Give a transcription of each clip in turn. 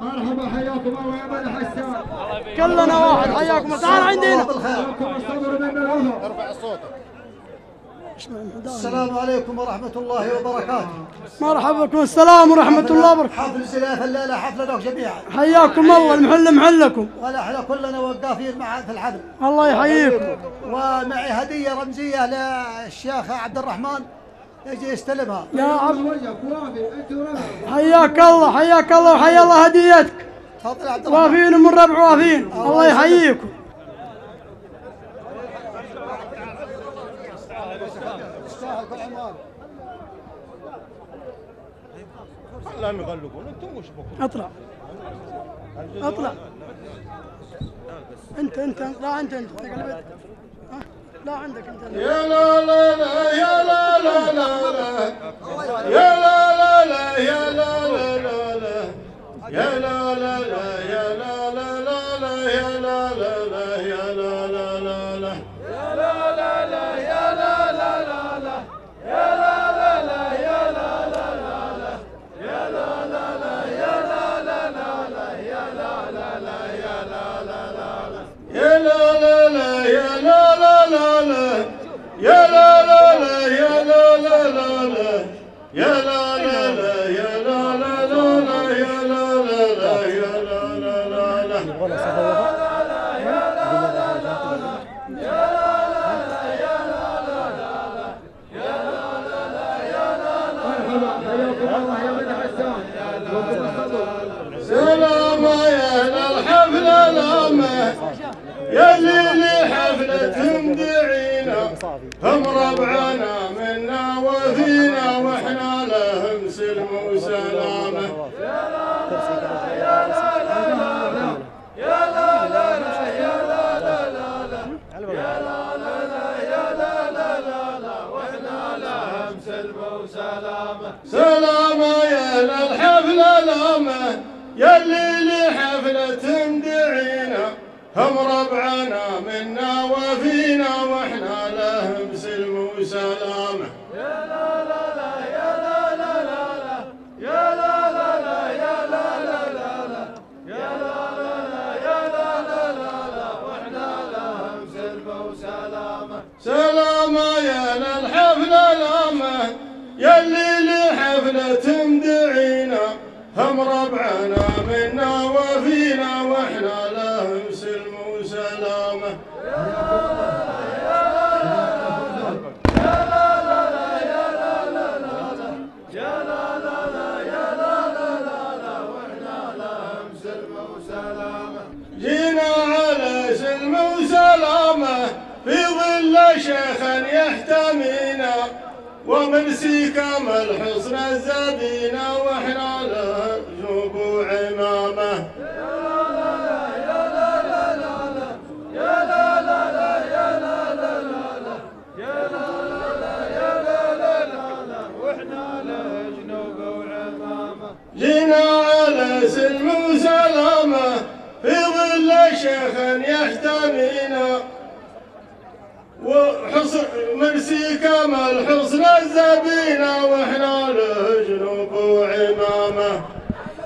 مرحبا حياكم الله يا بني حسان كلنا واحد حياكم تعال عندنا. لكم الصبر من العذر السلام عليكم ورحمة الله وبركاته. مرحبا بكم السلام ورحمة الله وبركاته. حفل زلاف الليلة حفلة لك جميعا. حياكم الله المحل محلكم. ولا إحنا كلنا وقافين مع في الحفل. الله يحييكم. ومعي هدية رمزية للشيخ عبد الرحمن. يجي يستلمها. يا انت وربع حياك الله حياك الله وحيا الله هديتك. وافين من ربع وافين الله يحييكم خلاهم يغلقون أنتم وش بكم اطلع. اطلع. انت انت. لا انت انت. تقلبت ها؟ لا عندك انت يا لا لا لا يا لا لا لا يا لا لا لا يا لا لا لا يا لا لا لا يا لا لا لا لا يا لا ولا لا لا سلامة يا للحفلة لامة يا ليلي حفلة مدعينا هم ربعنا هم ربعنا منا وفينا وإحنا لهم سلم وسلامة. يا لا لا لا يا لا لا لا يا لا لا لا يا لا لا لا يا لا لا لا يا لا لا لا وإحنا لهم سلم وسلامه سلامه يا للحفلة لامه اللي لحفله تمدعينا. هم ربعنا منا وفينا وإحنا جينا على سلم وسلامة في ظل شيخا يحتمينا ومن سيكم الحصن الزبينة وإحنا له جنوب وعمامة شيخا يحتمينا وحصن مرسي كما الحصن الزبينة وإحنا له جنوب وعمامة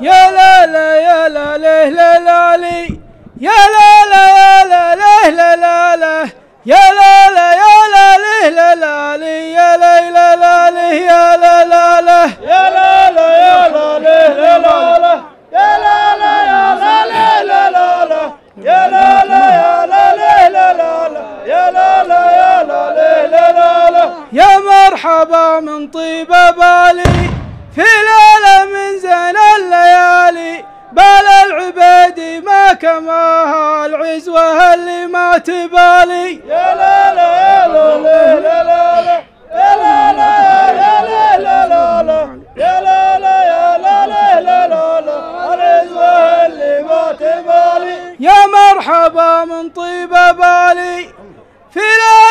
يا لا لا يا لا له لا لا لي يا لا لا يا لا له لا لا لا يا لا لا يا لا له لا لا لي يا لا لا له يا لا لا لا يا لا لا يا لا له لا لا لا يا لا لا يا لا له لا لا لا يا لا لا يا لا له لا لا لا يا لا لا يا لا له لا لا لا يا مرحبا من طيب بالي في ليلة من زين الليالي بال العبيد ما كماها العزوة اللي ما تبالي يا لا لا يا لا لا لا لا يا لا لا يا لا لا لا يا لا لا يا لا لا لا لا لا العزوة اللي ما تبالي يا مرحبا من طيب بالي في ليلة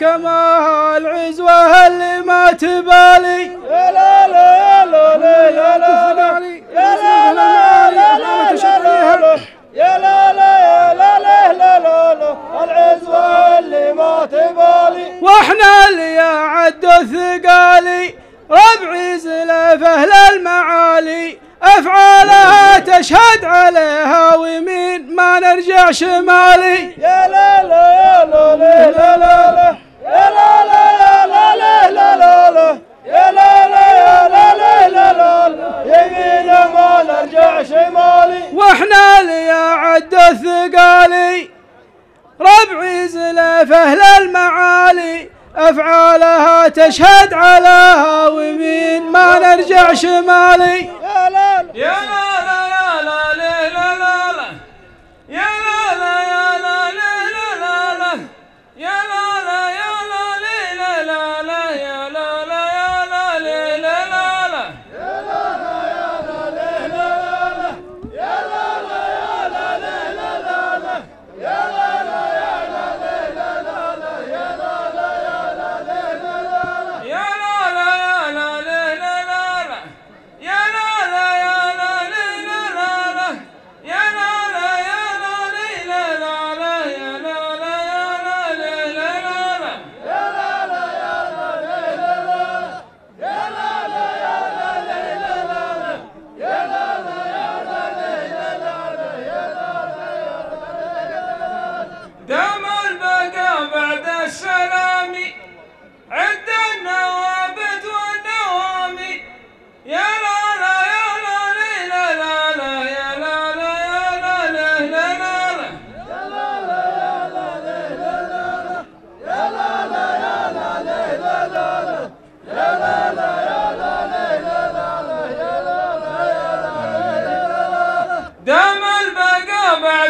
كما العزوة اللي ما تبالي يا لا لا لا لا لا لا يا لا لا لا لا لا يا لا لا لا لا لا لا العزوة اللي ما تبالي وإحنا اللي يا عدو الثقالي ربعي زلف أهل المعالي أفعالها تشهد عليها ومين ما نرجع شمالي يا لا لا عد الثقالي ربعي زلف أهل المعالي أفعالها تشهد على هاوي ما نرجع شمالي. يا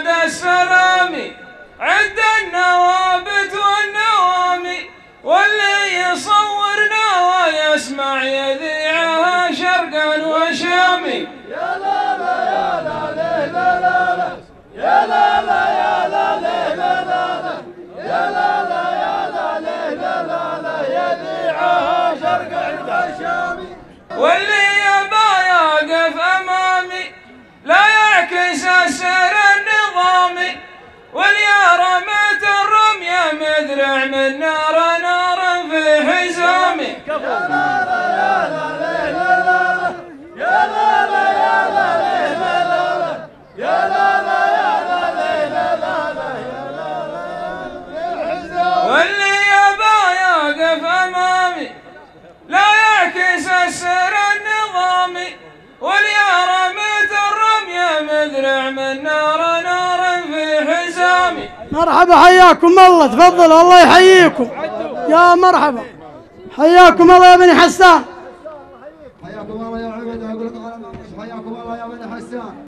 بعد السلام عند النوابت والنوامي واللي يصورنا ويسمع يذيع من نار نار في هزامي يا لا لا يا لا لا يا لا لا يا لا لا يا لا لا يا لا واللي يبا يقف أمامي لا يعكس السر النظامي. وليرى مثل رميه مذرع من نار مرحبا حياكم الله. تفضل الله يحييكم. يا مرحبا. حياكم الله يا بني حسان.